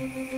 Mm-hmm.